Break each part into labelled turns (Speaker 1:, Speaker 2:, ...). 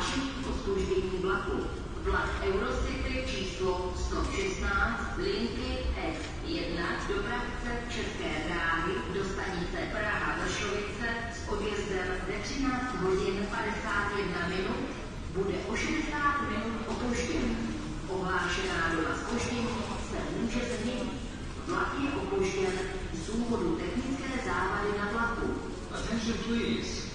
Speaker 1: O spoždění vlaku. Vlak Eurocity číslo 116 linky S1 dopravce České dráhy do stanice Praha Vršovice s odjezdem ve 13 hodin 51 minut bude o 60 minut opožděn. Ohlášená doba spoždění se může změnit. Vlak je opožděn z důvodu technické závady na vlaku.
Speaker 2: Attention please.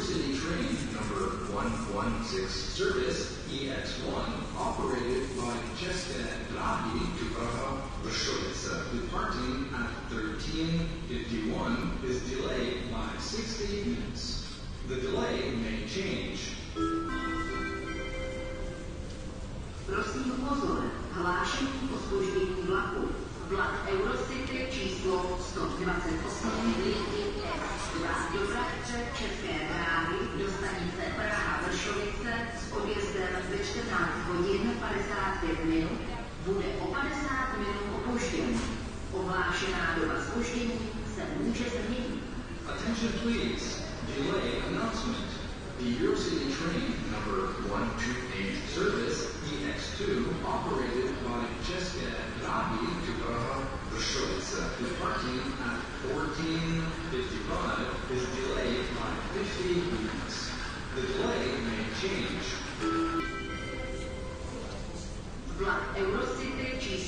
Speaker 2: Eurocity train number 116 service EX1 operated by České dráhy to Praha Vršovice departing at 1351 is delayed by 60 minutes. The delay may change.
Speaker 1: Prosím pozor, hlášení o spoždění vlaku. Vlak Eurocity číslo 128 linky 14 hodin 55 minut bude o 50 minut. Ohlášená doba spoždění se může změnit.
Speaker 2: Attention please. Delay announcement. The Eurocity train number 128 service EX2 operated by České dráhy to Praha Vršovice departing at 1455 is delayed by 50 minutes. The delay may change.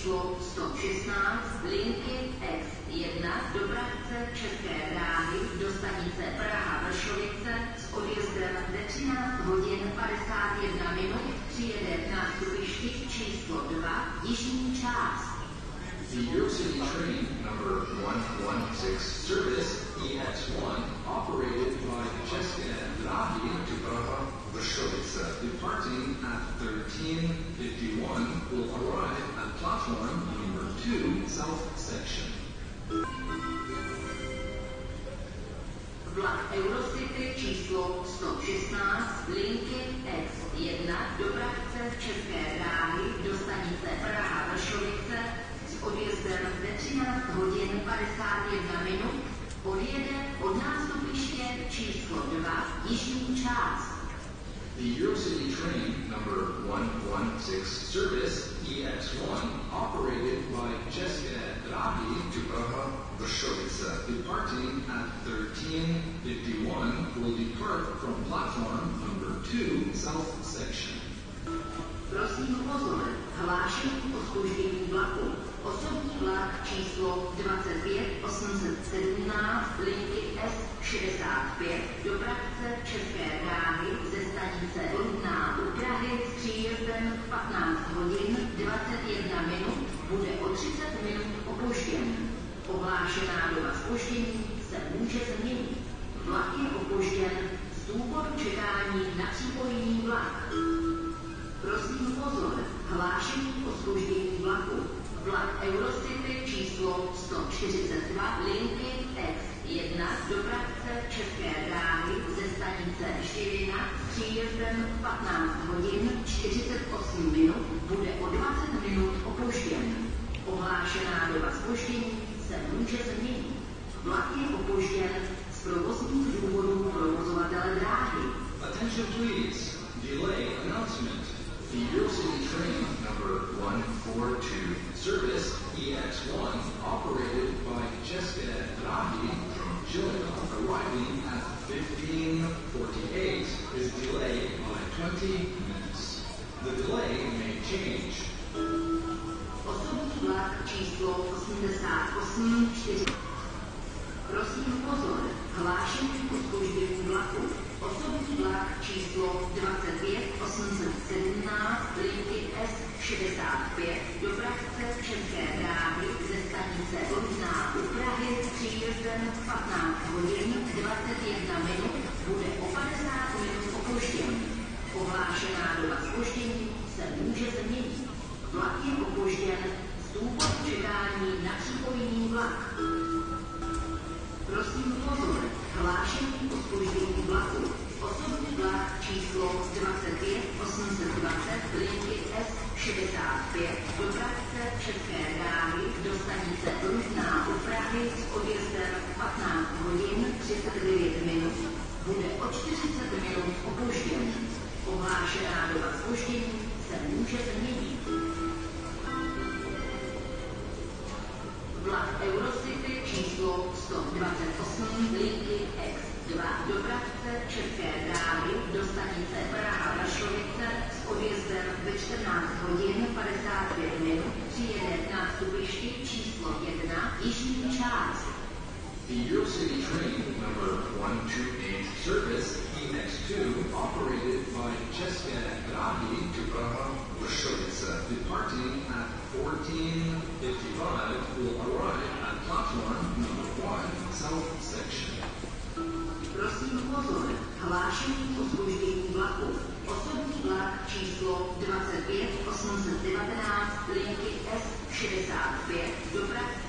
Speaker 1: Číslo 116 linky S1 dopravce České dráhy do stanice Praha Vršovice s odjezdem ve 13 hodin 51 minut přijede na stupišti číslo 2 jižní část.
Speaker 2: The Eurocity train number 116 service EX1 operated by České dráhy to Praha Vršovice departing at 1351 will arrive at platform number 2 south section.
Speaker 1: Vlak Eurocity číslo 116 linky S1 dopravce České dráhy do stanice Praha Vršovice s odjezdem ve 13 hodin 51 minut odjede od nástupiště číslo 2 jižní část.
Speaker 2: The Eurocity train number 116 service EX1 operated by České dráhy to Praha Vršovice departing at 1351 will depart from platform number 2 south section.
Speaker 1: Prosím pozor, hlášení o spoždění vlaku. Osobní vlak číslo 25 817 linky S65 dopravce České dráhy ze stanice Rudná u Prahy s příjezdem v 15 hodin 21 minut bude o 30 minut opožděn. Ohlášená doba spoždění se může změnit. Vlak je opožděn z důvodu čekání na připojení vlak. Prosím pozor, hlášení o spoždění vlaku. Vlak Eurocity číslo 142 linky X1 dopravce Dráhy ze stanice Štěvina s příjezdem v 15 hodin 48 minut bude o 20 minut opožděn. Ohlášená doba spoždění se může změnit. Vlak je opožděn z provozních důvodů provozovatele dráhy.
Speaker 2: Attention please. Delay announcement. The Eurocity train number 142 service EX1 operated by České dráhy from Arriving at 1548 is delayed by 20 minutes. The delay may change.
Speaker 1: Osobní vlak číslo 88 4. Prosím pozor, hlášení vlaku. Osobní vlak číslo 25 817 linky S65 dopravce České dráhy ze stanice Rudná u Prahy v 15 hodin 21 minut bude o 50 minut opožděn. Doba spoždění se může změnit. Vlak je opožděn z důvodu čekání na připojení vlak. Prosím pozor, hlášení o vlaku. Osobní vlak číslo 25 820 linky S65 dopravce České dráhy do stanice Rudná u Prahy v 15 hodin 39 minut bude o 40 minut opožděn. Ohlášená doba spoždění se může změnit. Vlak Eurocity číslo 128 linky X2 dopravce České dráhy do stanice Praha Vašovice s odjezdem ve 14 hodin 55 minut přijede na stupišti číslo 1 jižní část.
Speaker 2: The Eurocity train number 128 service EX2 operated by České to Praha Vršovice departing at 1455 will arrive at platform number 1 south section.
Speaker 1: Prosím pozor, vlaku. Osobní vlak číslo 25 819 linky S65 dopravce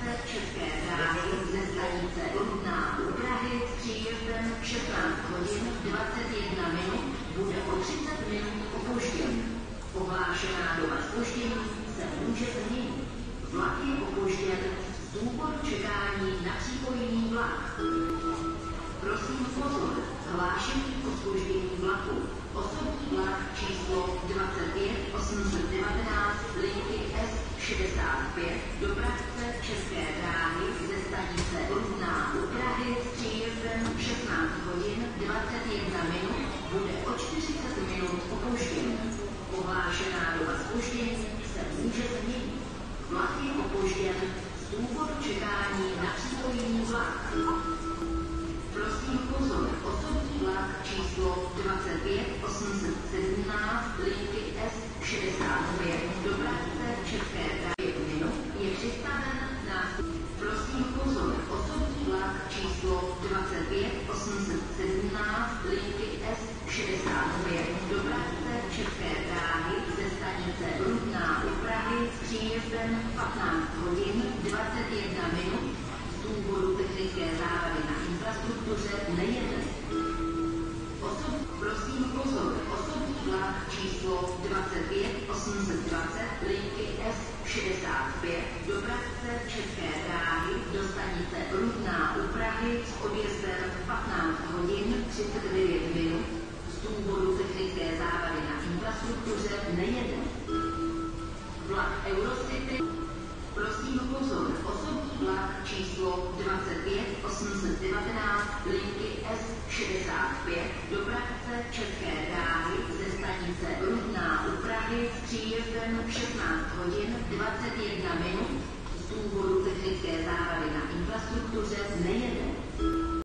Speaker 1: Ohlášená doba spoždění se může změnit. Vlak je opožděn z důvodu čekání na přípojný vlak. Prosím pozor, hlášení o zpoždění vlaku. Osobní vlak číslo 25 819 linky S65 dopravce České dráhy ze stanice Rudná u Prahy s příjezdem 16 hodin 21 minut bude o 40 minut opožděn. Ohlášená doba spoždění se může změnit. Vlak je opožděn z důvodu čekání na přípojný vlak. Prosím pozor, osobní vlak číslo 25 817 linky S65 dopravce České dráhy minut je přistaven na... Prosím pozor, osobní vlak číslo 25 817 linky S65 dopravce České dráhy ze stanice Rudná u Prahy s příjezdem 15 číslo 25 820 linky S65 dopravce České dráhy do stanice Rudná u Prahy s odjezdem 15 hodin 39 minut. Z důvodu technické závady na infrastruktuře nejede. Vlak Eurocity. Prosím pozor, osobní vlak číslo 25